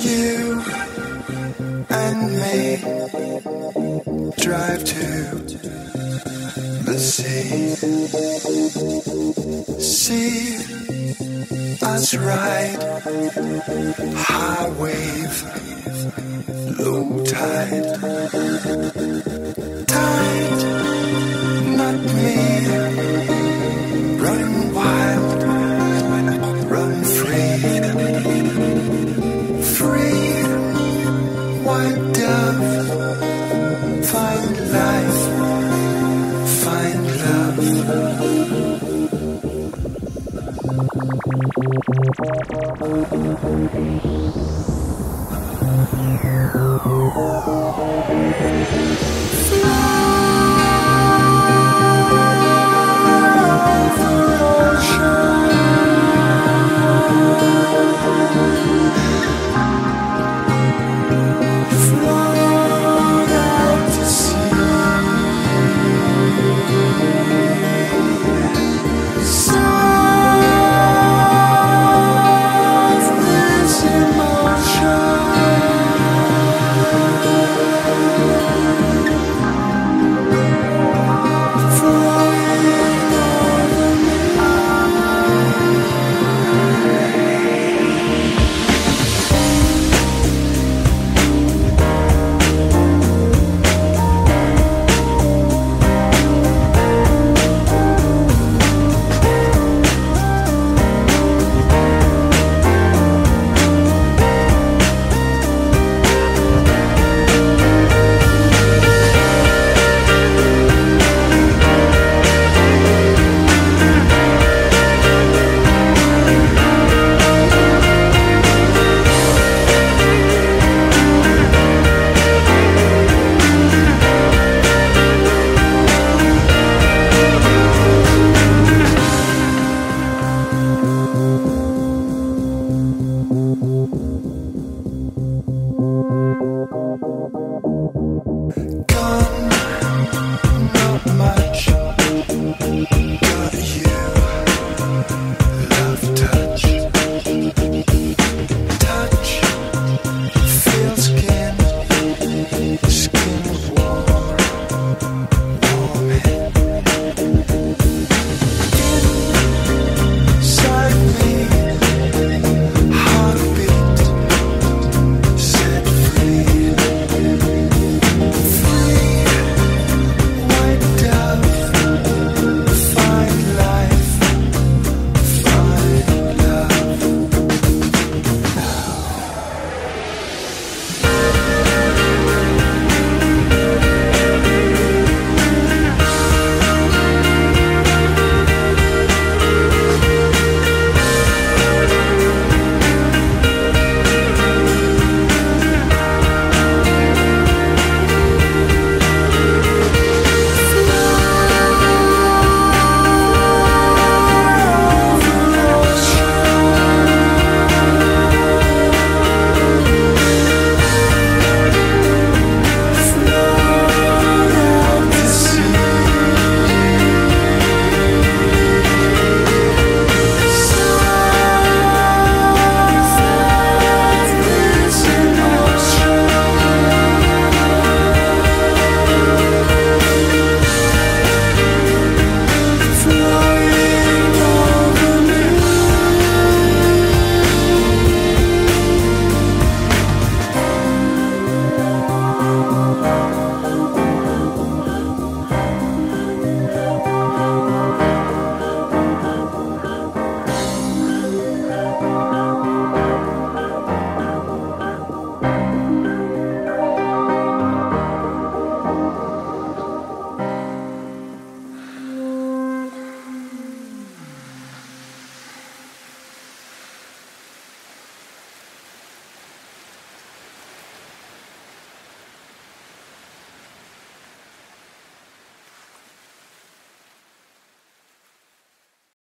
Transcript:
You and me drive to sea. See us ride high wave, low tide. Música